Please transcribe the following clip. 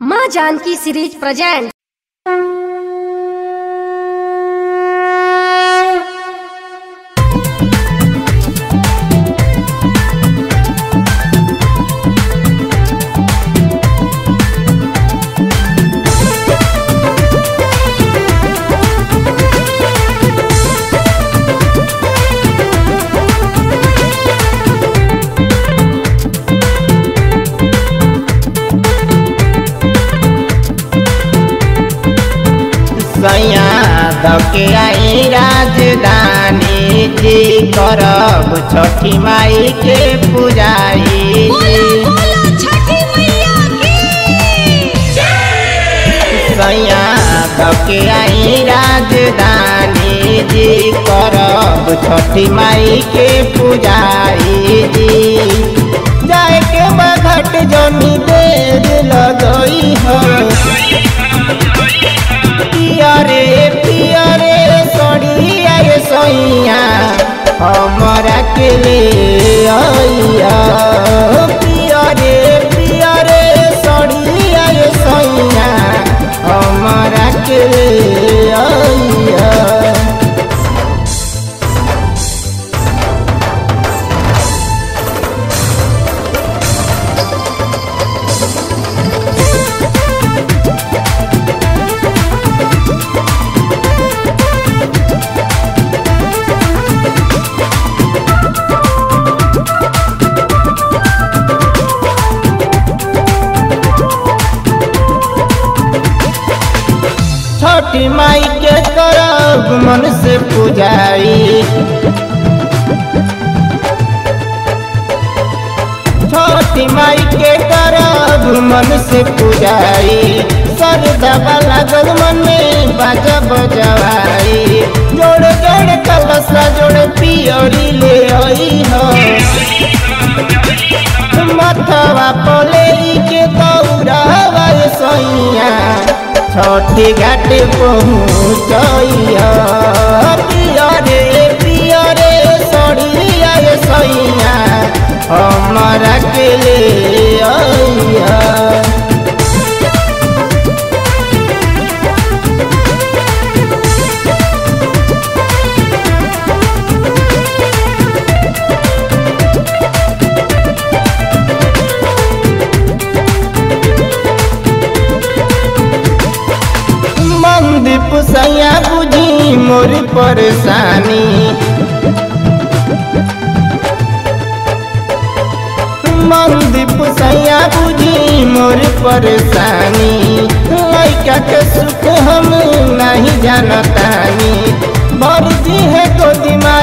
माँ Janaki series present. सैया धके आई राजधानी जी करब छठी माई के पुजारी। सैया धके आई राजधानी जी करब छठी माई के पुजारी जी। ले आइया छठी माई के करब मन से पुजाई छठी माई के करब मन से पुजाई सरदबा लागल मन में बाजा बजवाई जोड़ जोड़ कलसा, जोड़ पियरी ले आई हो। मथवा छठी घाट पहुँचैया। मंदीप सैया बुझी मोर परेशानी। मंदी सैया बुझी मोर परेशानी। लैका के सुख हम नहीं जानतानी। दी है तो कृपा